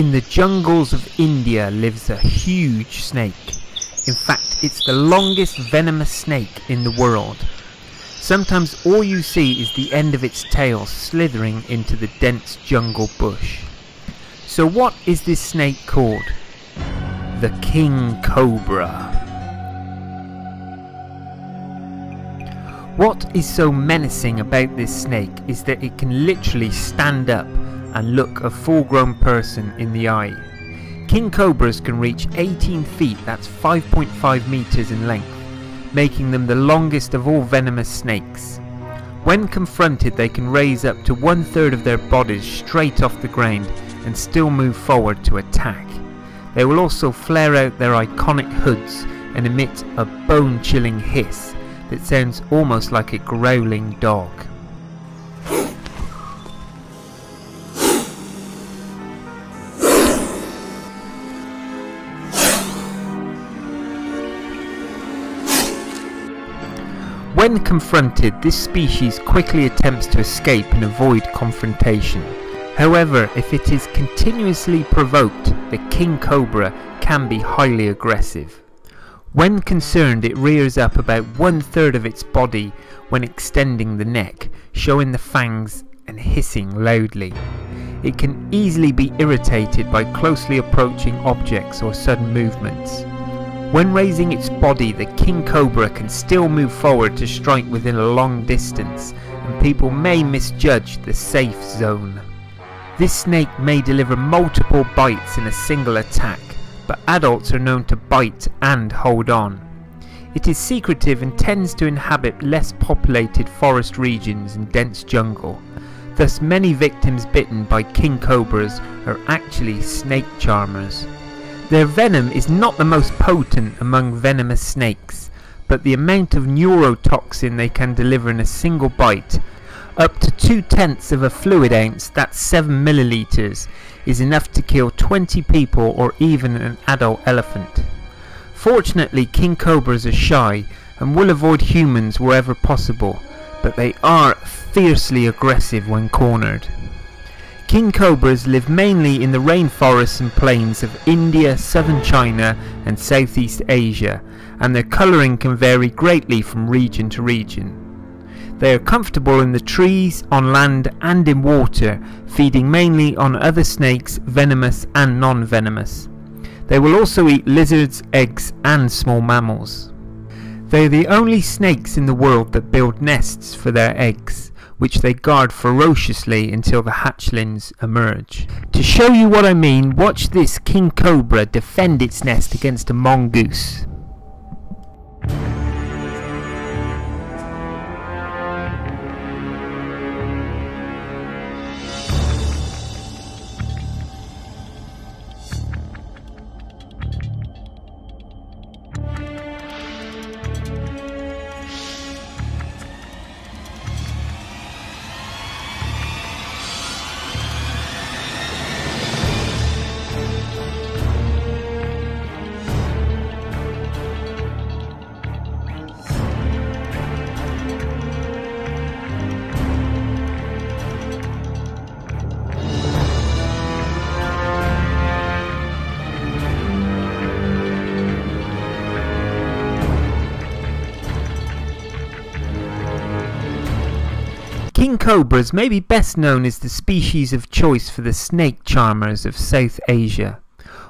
In the jungles of India lives a huge snake. In fact, it's the longest venomous snake in the world. Sometimes all you see is the end of its tail slithering into the dense jungle bush. So what is this snake called? The King Cobra. What is so menacing about this snake is that it can literally stand up and look a full grown person in the eye. King cobras can reach 18 feet, that's 5.5 meters in length, making them the longest of all venomous snakes. When confronted they can raise up to one third of their bodies straight off the ground and still move forward to attack. They will also flare out their iconic hoods and emit a bone chilling hiss that sounds almost like a growling dog. When confronted, this species quickly attempts to escape and avoid confrontation. However, if it is continuously provoked, the king cobra can be highly aggressive. When concerned, it rears up about one third of its body when extending the neck, showing the fangs and hissing loudly. It can easily be irritated by closely approaching objects or sudden movements. When raising its body, the king cobra can still move forward to strike within a long distance, and people may misjudge the safe zone. This snake may deliver multiple bites in a single attack, but adults are known to bite and hold on. It is secretive and tends to inhabit less populated forest regions and dense jungle. Thus many victims bitten by king cobras are actually snake charmers. Their venom is not the most potent among venomous snakes, but the amount of neurotoxin they can deliver in a single bite, up to two tenths of a fluid ounce, that's 7 milliliters, is enough to kill 20 people or even an adult elephant. Fortunately, king cobras are shy and will avoid humans wherever possible, but they are fiercely aggressive when cornered. King cobras live mainly in the rainforests and plains of India, southern China and Southeast Asia, and their colouring can vary greatly from region to region. They are comfortable in the trees, on land and in water, feeding mainly on other snakes, venomous and non-venomous. They will also eat lizards, eggs and small mammals. They are the only snakes in the world that build nests for their eggs which they guard ferociously until the hatchlings emerge. To show you what I mean, watch this king cobra defend its nest against a mongoose. King cobras may be best known as the species of choice for the snake charmers of South Asia.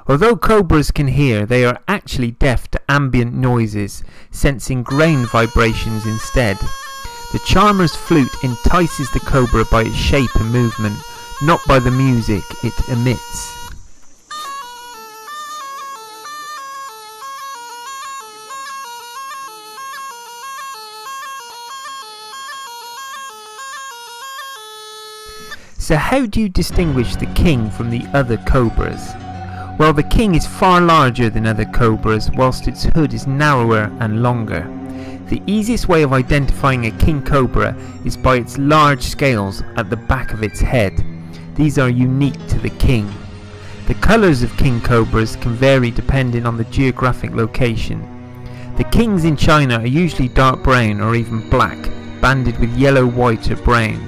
Although cobras can hear, they are actually deaf to ambient noises, sensing grain vibrations instead. The charmer's flute entices the cobra by its shape and movement, not by the music it emits. So how do you distinguish the king from the other cobras? Well the king is far larger than other cobras whilst its hood is narrower and longer. The easiest way of identifying a king cobra is by its large scales at the back of its head. These are unique to the king. The colours of king cobras can vary depending on the geographic location. The kings in China are usually dark brown or even black, banded with yellow, white or brown.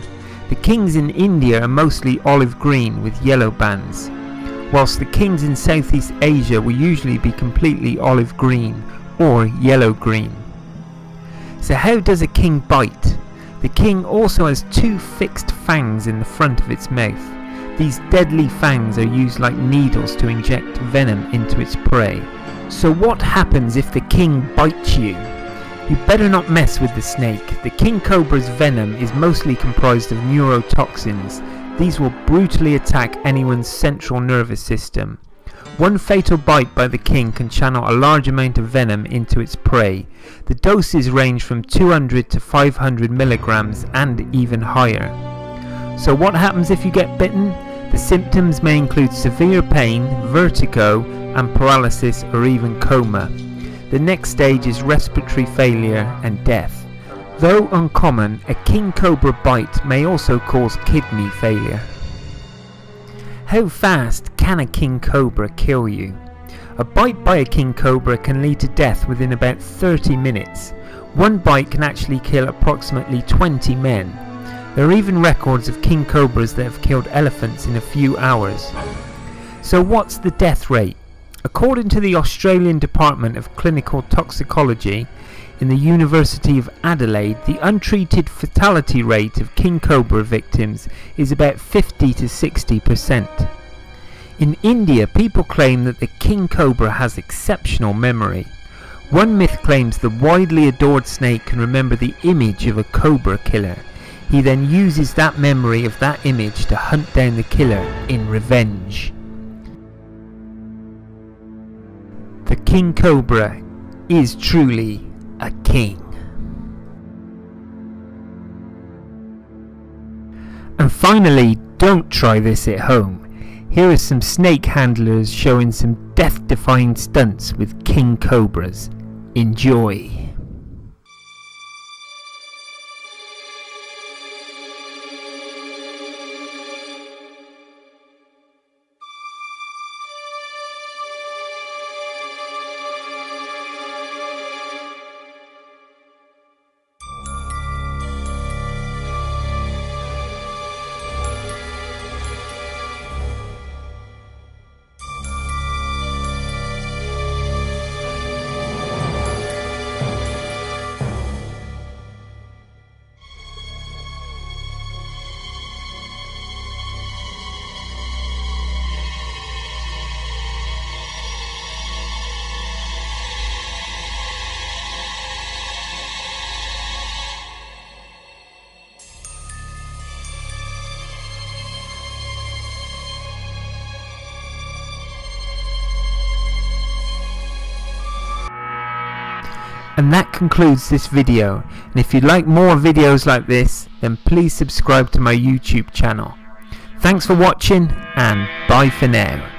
The kings in India are mostly olive green with yellow bands, whilst the kings in Southeast Asia will usually be completely olive green or yellow green. So how does a king bite? The king also has two fixed fangs in the front of its mouth. These deadly fangs are used like needles to inject venom into its prey. So what happens if the king bites you? You better not mess with the snake. The king cobra's venom is mostly comprised of neurotoxins. These will brutally attack anyone's central nervous system. One fatal bite by the king can channel a large amount of venom into its prey. The doses range from 200 to 500 milligrams and even higher. So what happens if you get bitten? The symptoms may include severe pain, vertigo and paralysis or even coma. The next stage is respiratory failure and death. Though uncommon, a king cobra bite may also cause kidney failure. How fast can a king cobra kill you? A bite by a king cobra can lead to death within about 30 minutes. One bite can actually kill approximately 20 men. There are even records of king cobras that have killed elephants in a few hours. So what's the death rate? According to the Australian Department of Clinical Toxicology, in the University of Adelaide, the untreated fatality rate of king cobra victims is about 50 to 60%. In India, people claim that the king cobra has exceptional memory. One myth claims the widely adored snake can remember the image of a cobra killer. He then uses that memory of that image to hunt down the killer in revenge. The king cobra is truly a king. And finally, don't try this at home. Here are some snake handlers showing some death-defying stunts with king cobras. Enjoy! And that concludes this video. And if you'd like more videos like this, then please subscribe to my YouTube channel. Thanks for watching and bye for now.